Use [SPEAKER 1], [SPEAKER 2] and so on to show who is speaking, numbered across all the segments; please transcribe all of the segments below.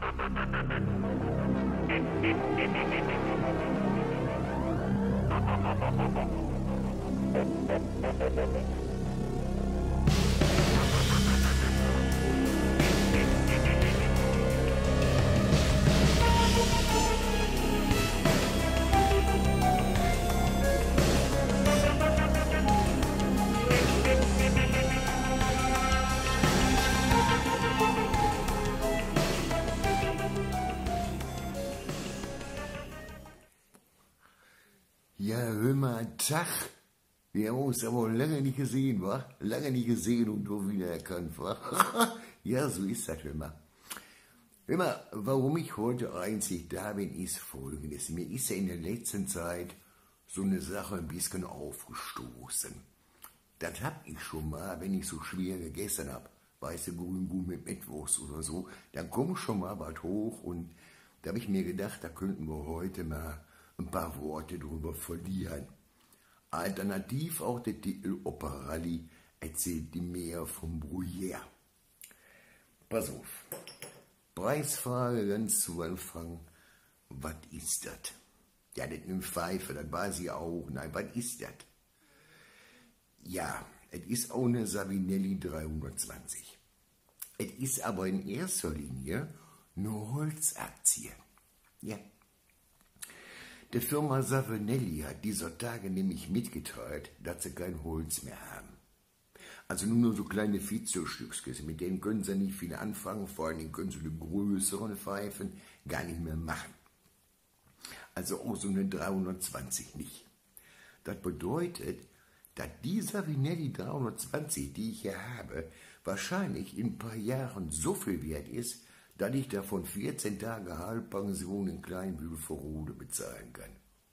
[SPEAKER 1] Thank you. Ja, hör mal, Tag. Wir haben uns aber lange nicht gesehen, wa? Lange nicht gesehen und du wiedererkannt, wa? ja, so ist das immer. Hör mal, warum ich heute einzig da bin, ist folgendes. Mir ist ja in der letzten Zeit so eine Sache ein bisschen aufgestoßen. Das hab ich schon mal, wenn ich so schwer gegessen hab. Weiße Grünbuh mit Mettwurst oder so. Dann kommt schon mal was hoch und da habe ich mir gedacht, da könnten wir heute mal ein paar Worte drüber verlieren. Alternativ auch der Titel Operalli erzählt die mehr vom Bruyère. Pass auf. Preisfrage ganz zu Anfang. Was ist das? Ja, das eine Pfeife, das weiß ich auch. Nein, was ist das? Ja, es ist auch eine Savinelli 320. Es ist aber in erster Linie eine Holzaktie. Ja. Der Firma Savinelli hat dieser Tage nämlich mitgeteilt, dass sie kein Holz mehr haben. Also nur so kleine Vizostücksküsse, mit denen können sie nicht viel anfangen, vor allem können sie die größeren Pfeifen gar nicht mehr machen. Also auch so eine 320 nicht. Das bedeutet, dass die Savinelli 320, die ich hier habe, wahrscheinlich in ein paar Jahren so viel wert ist, dass ich davon 14 Tage Halbpension in Kleinbühl-Verrude bezahlen kann.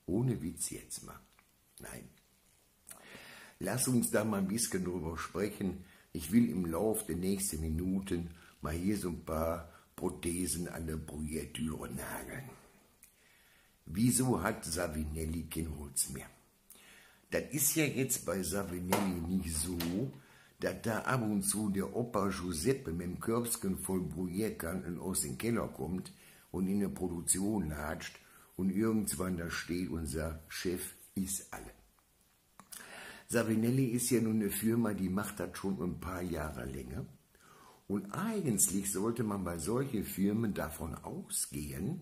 [SPEAKER 1] Ohne Witz jetzt mal. Nein. Lass uns da mal ein bisschen drüber sprechen. Ich will im Lauf der nächsten Minuten mal hier so ein paar Prothesen an der Bruyertüre nageln. Wieso hat Savinelli kein Holz mehr? Das ist ja jetzt bei Savinelli nicht so, dass da ab und zu der Opa Giuseppe mit dem Körbchen voll Bruyerkanten aus dem Keller kommt und in der Produktion latscht und irgendwann da steht und sagt, Chef ist alle. Savinelli ist ja nun eine Firma, die macht das schon ein paar Jahre länger. Und eigentlich sollte man bei solchen Firmen davon ausgehen,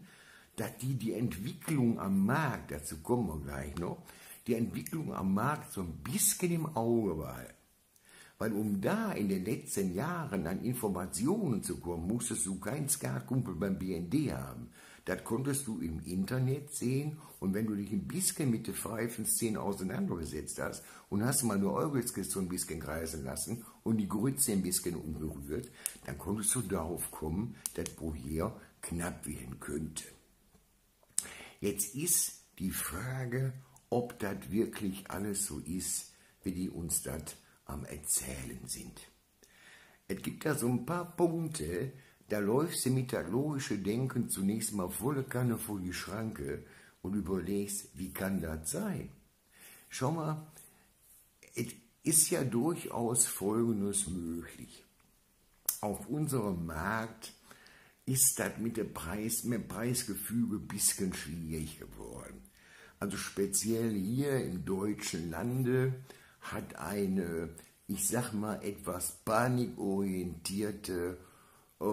[SPEAKER 1] dass die die Entwicklung am Markt, dazu kommen wir gleich noch, die Entwicklung am Markt so ein bisschen im Auge behalten. Weil um da in den letzten Jahren an Informationen zu kommen, musstest du keinen Skatkumpel beim BND haben. Das konntest du im Internet sehen und wenn du dich ein bisschen mit der Pfeifenszene auseinandergesetzt hast und hast mal nur Äugelskis so ein bisschen kreisen lassen und die Grütze ein bisschen umgerührt, dann konntest du darauf kommen, dass Boyer knapp werden könnte. Jetzt ist die Frage, ob das wirklich alles so ist, wie die uns das am Erzählen sind. Es gibt da so ein paar Punkte, da läufst du mit das logische Denken zunächst mal volle Kanne vor die Schranke und überlegst, wie kann das sein? Schau mal, es ist ja durchaus Folgendes möglich. Auf unserem Markt ist das mit dem Preis, mit dem Preisgefüge ein bisschen schwierig geworden. Also speziell hier im deutschen Lande hat eine, ich sag mal, etwas panikorientierte äh,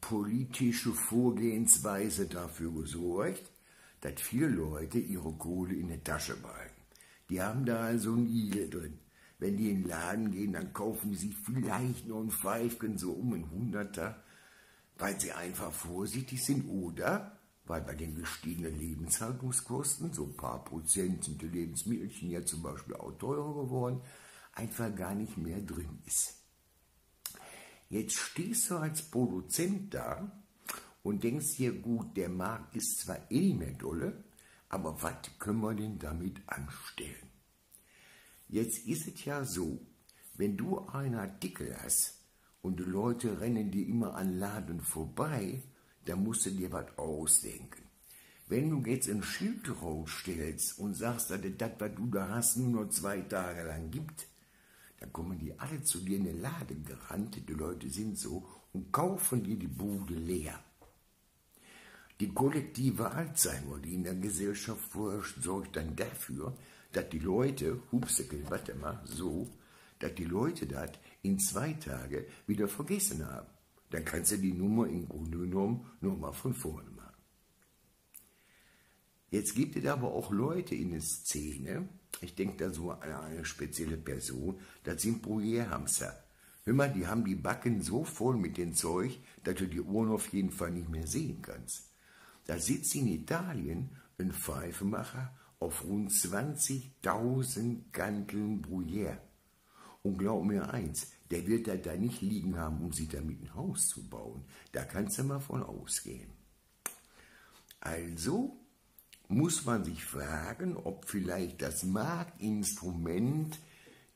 [SPEAKER 1] politische Vorgehensweise dafür gesorgt, dass viele Leute ihre Kohle in der Tasche behalten. Die haben da also ein Igel drin. Wenn die in den Laden gehen, dann kaufen sie vielleicht noch ein Pfeifchen so um ein Hunderter, weil sie einfach vorsichtig sind oder weil bei den gestiegenen Lebenshaltungskosten, so ein paar Prozent sind die Lebensmittelchen ja zum Beispiel auch teurer geworden, einfach gar nicht mehr drin ist. Jetzt stehst du als Produzent da und denkst dir, gut, der Markt ist zwar eh mehr dolle, aber was können wir denn damit anstellen? Jetzt ist es ja so, wenn du einen Artikel hast und die Leute rennen dir immer an Laden vorbei, da musst du dir was ausdenken. Wenn du jetzt ein Schild rausstellst und sagst, dass das, was du da hast, nur noch zwei Tage lang gibt, dann kommen die alle zu dir in den Laden gerannt, die Leute sind so, und kaufen dir die Bude leer. Die kollektive Alzheimer, die in der Gesellschaft vorherrscht, sorgt dann dafür, dass die Leute, Hupseckel, warte mal, so, dass die Leute das in zwei Tagen wieder vergessen haben. Dann kannst du die Nummer im Grunde genommen nochmal von vorne machen. Jetzt gibt es aber auch Leute in der Szene, ich denke da so an eine spezielle Person, das sind Bruyère-Hamster. Hör mal, die haben die Backen so voll mit dem Zeug, dass du die Ohren auf jeden Fall nicht mehr sehen kannst. Da sitzt in Italien ein Pfeifenmacher auf rund 20.000 Ganteln Bruyère. Und glaub mir eins, der wird da, da nicht liegen haben, um sich damit ein Haus zu bauen. Da kannst du mal von ausgehen. Also muss man sich fragen, ob vielleicht das Marktinstrument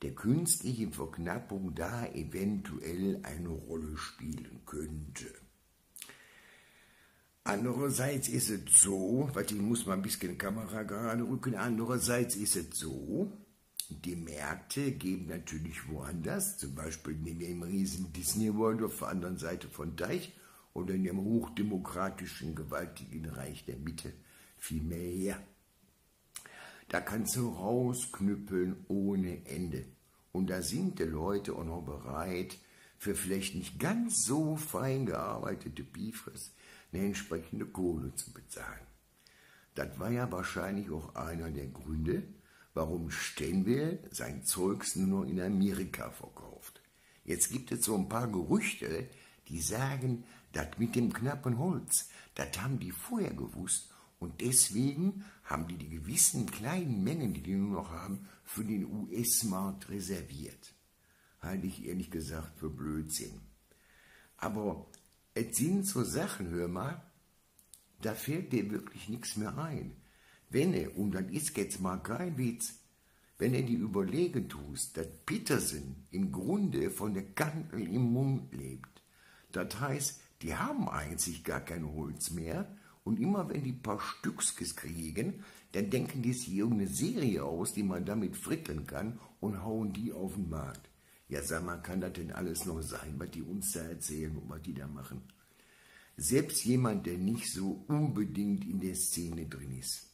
[SPEAKER 1] der künstlichen Verknappung da eventuell eine Rolle spielen könnte. Andererseits ist es so, warte, ich muss mal ein bisschen Kamera gerade rücken, andererseits ist es so, die Märkte geben natürlich woanders, zum Beispiel in dem riesen Disney World auf der anderen Seite von Deich oder in dem hochdemokratischen, gewaltigen Reich der Mitte viel mehr her. Da kannst du rausknüppeln ohne Ende. Und da sind die Leute auch noch bereit, für vielleicht nicht ganz so fein gearbeitete Bifres eine entsprechende Kohle zu bezahlen. Das war ja wahrscheinlich auch einer der Gründe, warum Stenwell sein Zeugs nur noch in Amerika verkauft. Jetzt gibt es so ein paar Gerüchte, die sagen, das mit dem knappen Holz, das haben die vorher gewusst und deswegen haben die die gewissen kleinen Mengen, die die nur noch haben, für den US-Markt reserviert. Halte ich ehrlich gesagt für Blödsinn. Aber es sind so Sachen, hör mal, da fällt dir wirklich nichts mehr ein. Wenn er, und dann ist jetzt mal kein Witz, wenn er dir überlegen tust, dass Peterson im Grunde von der Kantel im Mund lebt, das heißt, die haben eigentlich gar kein Holz mehr und immer wenn die paar Stückskes kriegen, dann denken die sich irgendeine Serie aus, die man damit frickeln kann und hauen die auf den Markt. Ja, sag mal, kann das denn alles noch sein, was die uns da erzählen und was die da machen? Selbst jemand, der nicht so unbedingt in der Szene drin ist,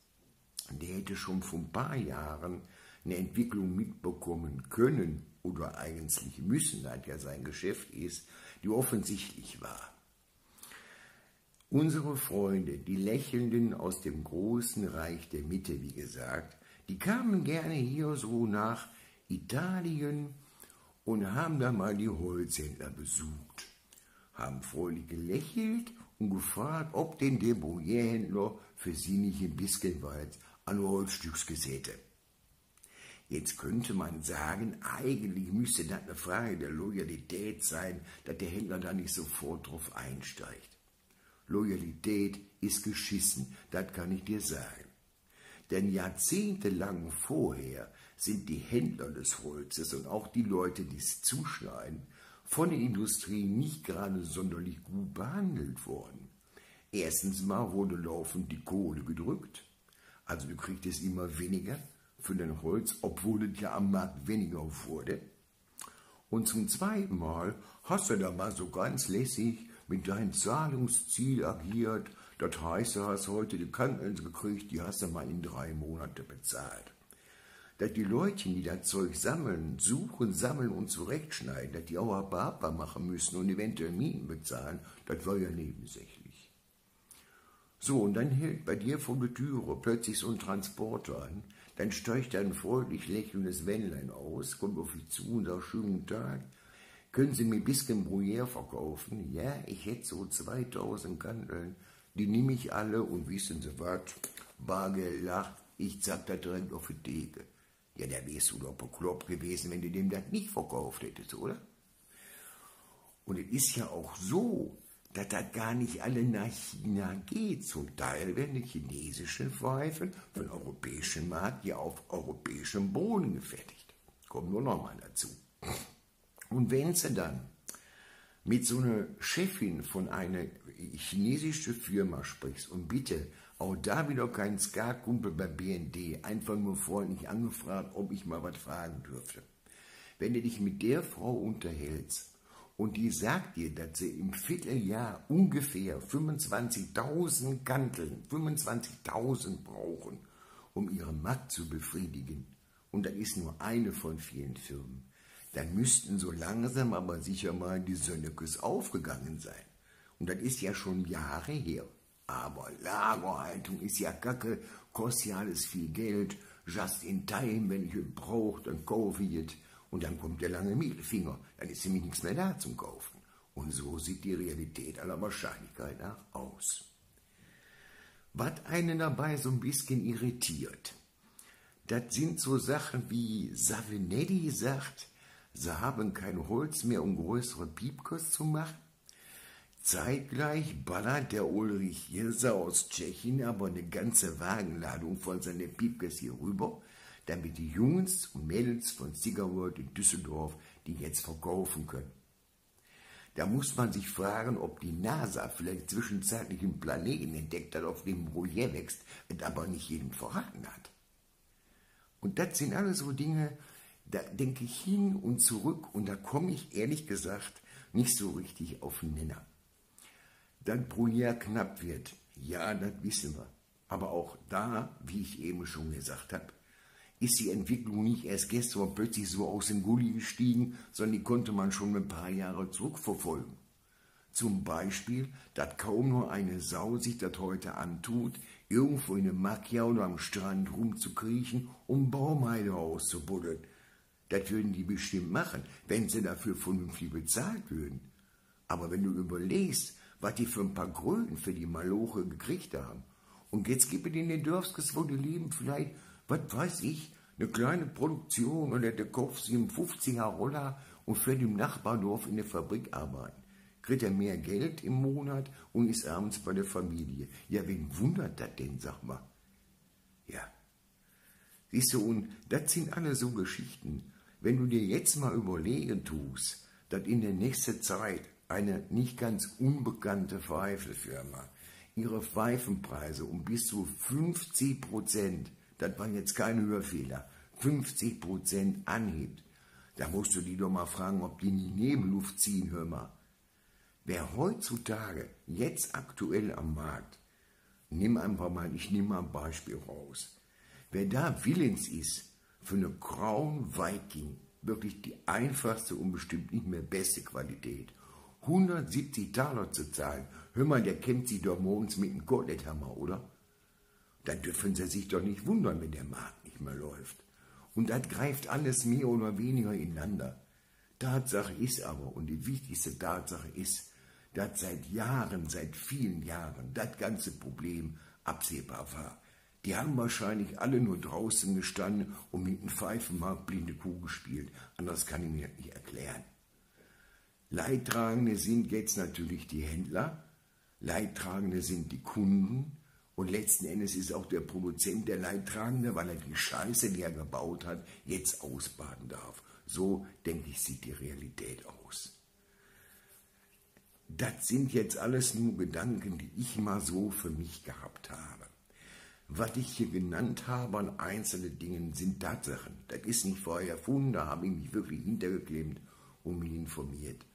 [SPEAKER 1] der hätte schon vor ein paar Jahren eine Entwicklung mitbekommen können oder eigentlich müssen, da ja sein Geschäft ist, die offensichtlich war. Unsere Freunde, die Lächelnden aus dem großen Reich der Mitte, wie gesagt, die kamen gerne hier so nach Italien und haben da mal die Holzhändler besucht, haben freudig gelächelt und gefragt, ob denn der Bruyère-Händler für sie nicht ein bisschen weit an Holzstücks hätte. Jetzt könnte man sagen, eigentlich müsste das eine Frage der Loyalität sein, dass der Händler da nicht sofort drauf einsteigt. Loyalität ist geschissen, das kann ich dir sagen. Denn jahrzehntelang vorher sind die Händler des Holzes und auch die Leute, die es zuschneiden, von der Industrie nicht gerade sonderlich gut behandelt worden. Erstens mal wurde laufend die Kohle gedrückt, also du kriegst es immer weniger für dein Holz, obwohl es ja am Markt weniger wurde. Und zum zweiten Mal hast du da mal so ganz lässig mit deinem Zahlungsziel agiert. Das heißt, du hast heute die Krankenhilfe gekriegt, die hast du mal in drei Monate bezahlt. Dass die Leute, die das Zeug sammeln, suchen, sammeln und zurechtschneiden, dass die auch Ababa machen müssen und eventuell Mieten bezahlen, das war ja nebensächlich. So, und dann hält bei dir vor der Türe plötzlich so ein Transporter an, dann steigt ein freundlich lächelndes Wendlein aus, kommt auf dich zu und sagt, schönen Tag, können Sie mir ein bisschen Bruyère verkaufen? Ja, ich hätte so 2000 Kandeln, die nehme ich alle und wissen Sie was, Bargeld lacht, ich zack da direkt auf die Theke. Ja, da wärst du doch bekloppt gewesen, wenn du dem das nicht verkauft hättest, oder? Und es ist ja auch so, dass das gar nicht alle nach China geht. Zum Teil werden die chinesischen Pfeifen für den europäischen Markt ja auf europäischem Boden gefertigt. Kommt nur noch mal dazu. Und wenn sie dann mit so einer Chefin von einer chinesischen Firma sprichst und bitte auch da wieder kein Ska-Kumpel bei BND, einfach nur freundlich angefragt, ob ich mal was fragen dürfte. Wenn du dich mit der Frau unterhältst Und die sagt dir, dass sie im Vierteljahr ungefähr 25.000 Kanteln, 25.000 brauchen, um ihren Markt zu befriedigen. Und das ist nur eine von vielen Firmen. Dann müssten so langsam aber sicher mal die Sönnekes aufgegangen sein. Und das ist ja schon Jahre her. Aber Lagerhaltung ist ja kacke, kostet ja alles viel Geld. Just in time, wenn ich es brauche, dann kaufe ich es. Und dann kommt der lange Mittelfinger, dann ist nämlich nichts mehr da zum Kaufen. Und so sieht die Realität aller Wahrscheinlichkeit nach aus. Was einen dabei so ein bisschen irritiert, das sind so Sachen wie Savinetti sagt, sie haben kein Holz mehr, um größere Piepkos zu machen. Zeitgleich ballert der Ulrich Hirser aus Tschechien aber eine ganze Wagenladung von seinen Piepkes hier rüber, damit die Jungs und Mädels von Cigarworld in Düsseldorf die jetzt verkaufen können. Da muss man sich fragen, ob die NASA vielleicht zwischenzeitlich einen Planeten entdeckt hat, auf dem Bruyère wächst, es aber nicht jedem verraten hat. Und das sind alles so Dinge, da denke ich hin und zurück und da komme ich ehrlich gesagt nicht so richtig auf den Nenner. Dass Bruyère knapp wird, ja, das wissen wir. Aber auch da, wie ich eben schon gesagt habe, ist die Entwicklung nicht erst gestern plötzlich so aus dem Gully gestiegen, sondern die konnte man schon ein paar Jahre zurückverfolgen. Zum Beispiel, dass kaum nur eine Sau sich das heute antut, irgendwo in einem Macchia oder am Strand rumzukriechen, um Baumeile auszubuddeln. Das würden die bestimmt machen, wenn sie dafür vernünftig bezahlt würden. Aber wenn du überlegst, was die für ein paar Gröden für die Maloche gekriegt haben, und jetzt gibt es in den Dörfskes, wo die leben, vielleicht was weiß ich, eine kleine Produktion oder der kauft sich einen 50er Roller und fährt im Nachbardorf in der Fabrik arbeiten. Kriegt er mehr Geld im Monat und ist abends bei der Familie. Ja, wen wundert das denn, sag mal? Ja. Siehst du, und das sind alle so Geschichten. Wenn du dir jetzt mal überlegen tust, dass in der nächsten Zeit eine nicht ganz unbekannte Pfeifefirma ihre Pfeifenpreise um bis zu 50 Prozent das war jetzt kein Hörfehler, 50 Prozent anhebt. Da musst du die doch mal fragen, ob die nie Nebenluft ziehen, hör mal. Wer heutzutage, jetzt aktuell am Markt, nimm einfach mal, ich nehme mal ein Beispiel raus, wer da willens ist, für eine Crown Viking, wirklich die einfachste und bestimmt nicht mehr beste Qualität, 170 Taler zu zahlen, hör mal, der kennt sich doch morgens mit einem Gotlethammer, oder? Dann dürfen Sie sich doch nicht wundern, wenn der Markt nicht mehr läuft. Und das greift alles mehr oder weniger ineinander. Tatsache ist aber, und die wichtigste Tatsache ist, dass seit Jahren, seit vielen Jahren, das ganze Problem absehbar war. Die haben wahrscheinlich alle nur draußen gestanden und mit dem Pfeifenmarkt blinde Kuh gespielt. Anders kann ich mir das nicht erklären. Leidtragende sind jetzt natürlich die Händler, Leidtragende sind die Kunden, und letzten Endes ist auch der Produzent der Leidtragende, weil er die Scheiße, die er gebaut hat, jetzt ausbaden darf. So, denke ich, sieht die Realität aus. Das sind jetzt alles nur Gedanken, die ich mal so für mich gehabt habe. Was ich hier genannt habe an einzelnen Dingen sind Tatsachen. Das ist nicht vorher erfunden, da habe ich mich wirklich hintergeklemmt und mich informiert.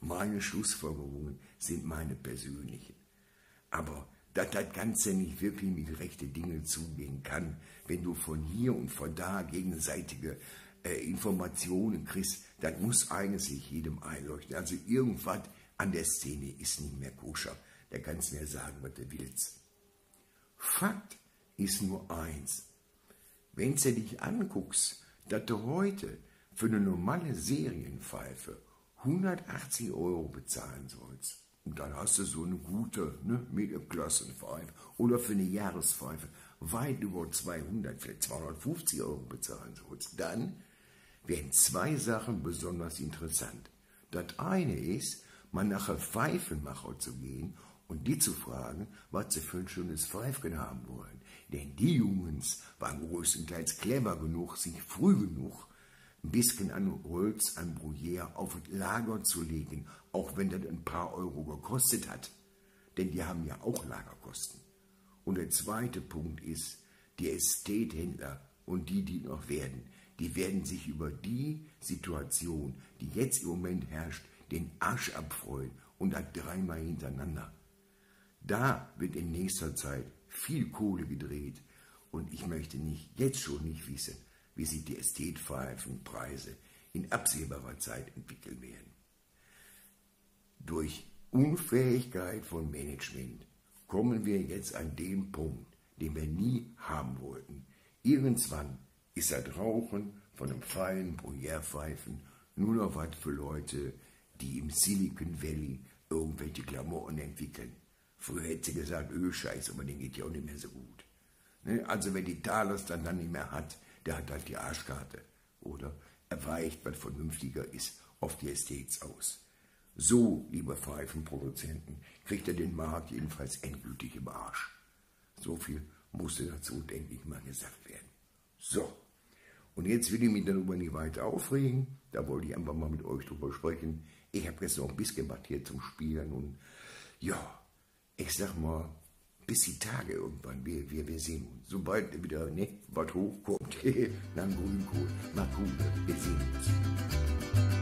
[SPEAKER 1] Meine Schlussfolgerungen sind meine persönlichen. Aber dass das Ganze nicht wirklich mit rechten Dingen zugehen kann, wenn du von hier und von da gegenseitige äh, Informationen kriegst, dann muss eigentlich jedem einleuchten. Also irgendwas an der Szene ist nicht mehr koscher. Da kannst du mir sagen, was du willst. Fakt ist nur eins. Wenn du dich anguckst, dass du heute für eine normale Serienpfeife 180 Euro bezahlen sollst, und dann hast du so eine gute ne, Mittelklassenpfeife oder für eine Jahrespfeife weit über 200, vielleicht 250 Euro bezahlen sollst. Dann werden zwei Sachen besonders interessant. Das eine ist, mal nach einem Pfeifenmacher zu gehen und die zu fragen, was sie für ein schönes Pfeifchen haben wollen. Denn die Jungs waren größtenteils clever genug, sich früh genug bisschen an Holz, an Bruyère auf Lager zu legen, auch wenn das ein paar Euro gekostet hat. Denn die haben ja auch Lagerkosten. Und der zweite Punkt ist, die Ästethändler und die, die noch werden, die werden sich über die Situation, die jetzt im Moment herrscht, den Arsch abfreuen und das dreimal hintereinander. Da wird in nächster Zeit viel Kohle gedreht und ich möchte nicht, jetzt schon nicht wissen, wie sich die Ästhetpfeifenpreise in absehbarer Zeit entwickeln werden. Durch Unfähigkeit von Management kommen wir jetzt an den Punkt, den wir nie haben wollten. Irgendwann ist das Rauchen von einem feinen Bruyère-Pfeifen nur noch was für Leute, die im Silicon Valley irgendwelche Klamotten entwickeln. Früher hätte sie gesagt, Ölscheiß, aber den geht ja auch nicht mehr so gut. Ne? Also wer die Talos dann, dann nicht mehr hat, der hat halt die Arschkarte. Oder er weicht, was vernünftiger ist, auf die Estates aus. So, liebe Pfeifenproduzenten, kriegt er den Markt jedenfalls endgültig im Arsch. So viel musste dazu, denke ich mal, gesagt werden. So, und jetzt will ich mich darüber nicht weiter aufregen. Da wollte ich einfach mal mit euch drüber sprechen. Ich habe jetzt noch ein bisschen was hier zum Spielen und ja, ich sag mal, bis die Tage irgendwann, wir, wir, wir sehen uns. Sobald wieder ne, was hochkommt, dann Grünkohl. Na gut, wir sehen uns.